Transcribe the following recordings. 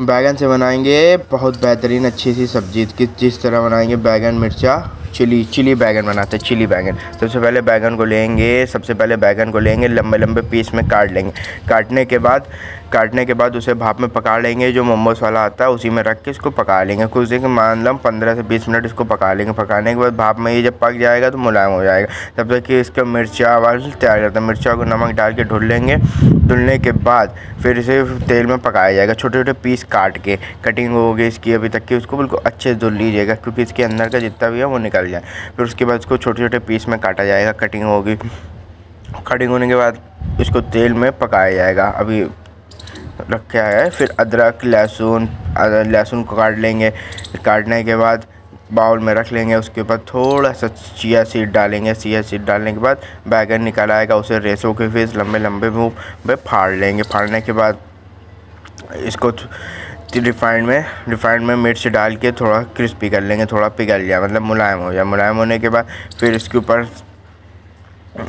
बैगन से बनाएँगे, बहुत बेहतरीन अच्छी सी सब्ज़ी, किस, जिस तरह बनाएँगे, बैगन, मिर्चा, चिली चिली बैगन बनाते हैं, चिली बैगन। सबसे पहले बैगन को लेंगे, सबसे पहले बैगन को लेंगे लंबे लंबे पीस में काट लेंगे। काटने के बाद काटने के बाद उसे भाप में पका लेंगे, जो मोमोस वाला आता है, उसी में रख के इसको पका लेंगे। कुछ देर मान लो पंद्रह से बीस मिनट इसको पका लेंगे। पकाने के बाद भाप में ये जब पक जाएगा तो मुलायम हो जाएगा। तब तक कि इसका मिर्चा वाल तैयार करते है। मिर्चा को नमक डाल के ढुल लेंगे। धुलने के बाद फिर इसे तेल में पकाया जाएगा। छोटे छोटे पीस काट के। कटिंग होगी इसकी अभी तक की उसको बिल्कुल अच्छे से धुल लीजिएगा, क्योंकि इसके अंदर का जितना भी है वो निकल जाए। फिर उसके बाद इसको छोटे छोटे पीस में काटा जाएगा। कटिंग होगी। कटिंग होने के बाद इसको तेल में पकाया जाएगा। अभी रखा है। फिर अदरक, लहसुन लहसुन को काट लेंगे। काटने के बाद बाउल में रख लेंगे। उसके ऊपर थोड़ा सा चिया सीड डालेंगे। चिया सीड डालने के बाद बैगन निकाल आएगा। उसे रेसों के फिर लंबे लंबे मुँह में फाड़ लेंगे। फाड़ने के बाद इसको रिफाइंड में रिफाइंड में मिर्च डाल के थोड़ा क्रिस्पी कर लेंगे। थोड़ा पिघल जाए मतलब मुलायम हो जाए। मुलायम होने के बाद फिर इसके ऊपर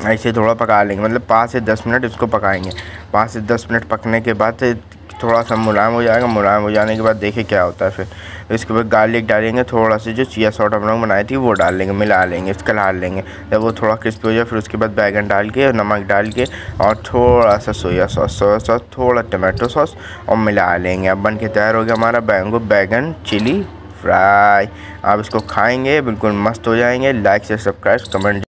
ऐसे थोड़ा पका लेंगे। मतलब पाँच से दस मिनट इसको पकाएँगे। पाँच से दस मिनट पकने के बाद थोड़ा सा मुलायम हो जाएगा, मुलायम हो जाने के बाद देखिए क्या होता है फिर। इसके बाद गार्लिक डालेंगे, थोड़ा सा जो चिया सॉट हम लोग बनाई थी वो डाल लेंगे, मिला लेंगे, इसका डाल लेंगे। जब वो थोड़ा क्रिस्पी हो जाए, फिर उसके बाद बैगन डाल के, नमक डाल के और थोड़ा सा सोया सॉस सोया सॉस थोड़ा टमाटो सॉस और मिला लेंगे। अब बन के तैयार हो गया हमारा बैंगो, बैगन चिली फ्राई आप इसको खाएँगे, बिल्कुल मस्त हो जाएँगे। लाइक से सब्सक्राइब कमेंट